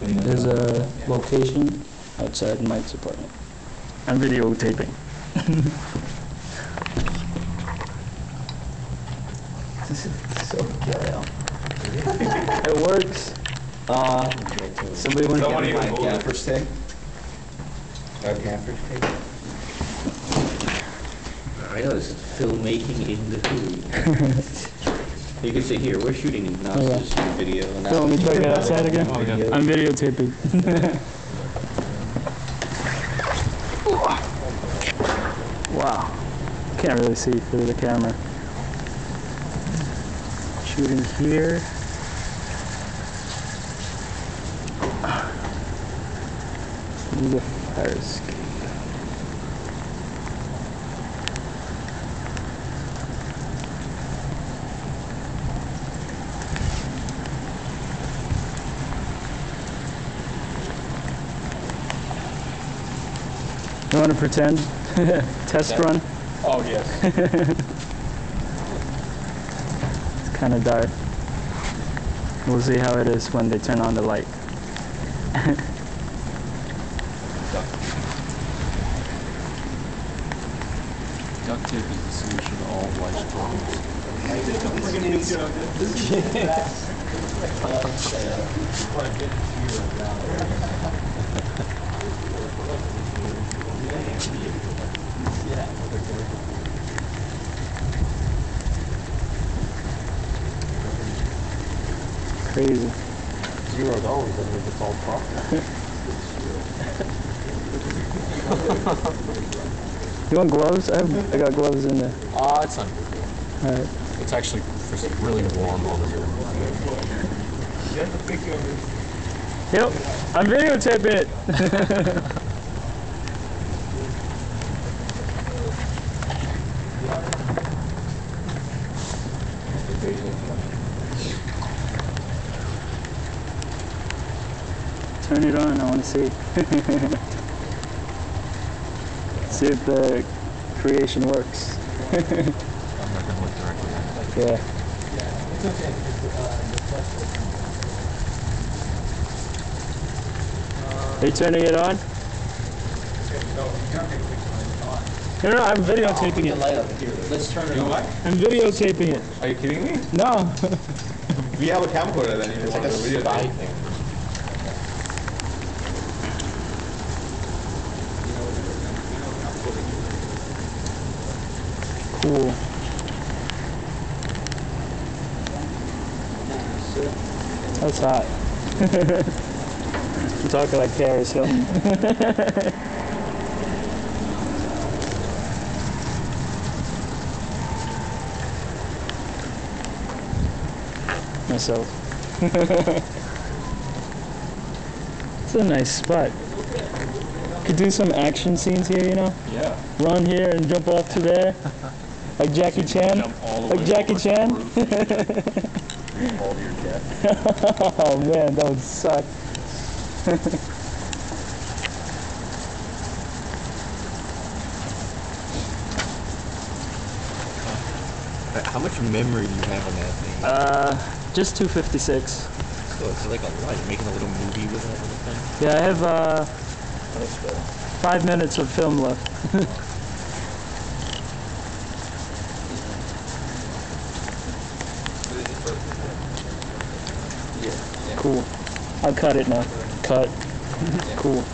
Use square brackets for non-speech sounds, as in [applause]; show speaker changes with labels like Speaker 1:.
Speaker 1: There's a location outside Mike's apartment. I'm videotaping. This is so ghetto. It works. Uh, somebody want to
Speaker 2: Someone
Speaker 1: get
Speaker 2: even
Speaker 1: my
Speaker 2: moved it.
Speaker 1: gaffer stick?
Speaker 3: Our gaffer's tape?
Speaker 4: I know this is filmmaking in the hood. [laughs] You can see here, we're shooting in
Speaker 1: Oh, yeah.
Speaker 4: Gnosis video. and
Speaker 1: Phil, let me
Speaker 4: that-
Speaker 1: try to get outside again.
Speaker 2: Oh, yeah.
Speaker 1: I'm videotaping. [laughs] wow. Can't really see through the camera. Shooting here. The fire escape. You want to pretend? [laughs] Test run?
Speaker 2: Oh, yes. [laughs]
Speaker 1: It's kind of dark. We'll see how it is when they turn on the light. [laughs]
Speaker 2: Duct tape is the solution to all life's problems.
Speaker 1: Crazy.
Speaker 3: Zero dollars, I think it's all profit.
Speaker 1: You want gloves? I, have, I got gloves in there.
Speaker 2: Ah, it's not,
Speaker 1: All right.
Speaker 2: it's actually just really warm over here.
Speaker 1: Yep. I'm videotaping it. [laughs] Turn it on. I want to see. [laughs] see if the creation works.
Speaker 2: I'm not gonna look directly at it.
Speaker 1: Yeah. Are you turning it on? No, no, I'm videotaping it.
Speaker 4: Light up here, let's turn it on.
Speaker 1: I'm videotaping it.
Speaker 2: Are you kidding me?
Speaker 1: No. [laughs]
Speaker 2: We have a camcorder then, you just like a video.
Speaker 4: thing.
Speaker 1: Cool. That's hot. [laughs] I'm talking like Paris Hilton. Myself. [laughs] it's a nice spot. Could do some action scenes here, you know?
Speaker 2: Yeah.
Speaker 1: Run here and jump off to there. [laughs] Like Jackie Chan.
Speaker 2: Jump all the
Speaker 1: Like Jackie Chan? [laughs] Oh man, that would suck. [laughs]
Speaker 4: How much memory do you have on that thing?
Speaker 1: Uh, just 256.
Speaker 4: So it's like a lot, you're making a little movie with that little thing?
Speaker 1: Yeah, I have uh, five minutes of film left. [laughs] cool. I'll cut it now. Cut. [laughs] cool.